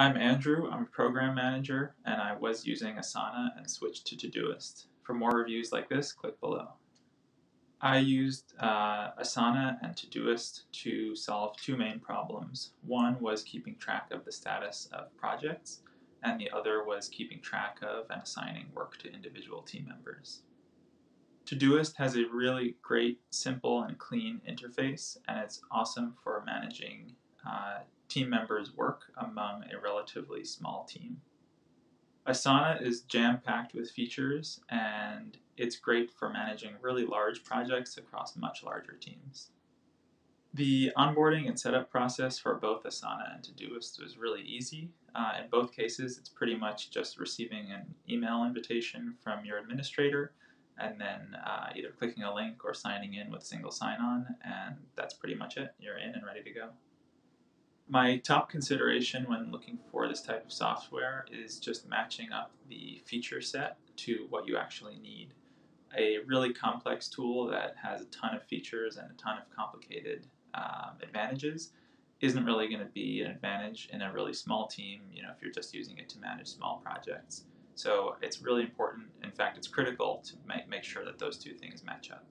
I'm Andrew. I'm a program manager, and I was using Asana and switched to Todoist. For more reviews like this, click below. I used uh, Asana and Todoist to solve two main problems. One was keeping track of the status of projects, and the other was keeping track of and assigning work to individual team members. Todoist has a really great, simple, and clean interface, and it's awesome for managing uh, team members' work among a relatively small team. Asana is jam-packed with features, and it's great for managing really large projects across much larger teams. The onboarding and setup process for both Asana and Todoist was really easy. Uh, in both cases, it's pretty much just receiving an email invitation from your administrator and then uh, either clicking a link or signing in with single sign-on, and that's pretty much it. You're in and ready to go. My top consideration when looking for this type of software is just matching up the feature set to what you actually need. A really complex tool that has a ton of features and a ton of complicated um, advantages isn't really going to be an advantage in a really small team, you know, if you're just using it to manage small projects. So it's really important, in fact, it's critical to make, make sure that those two things match up.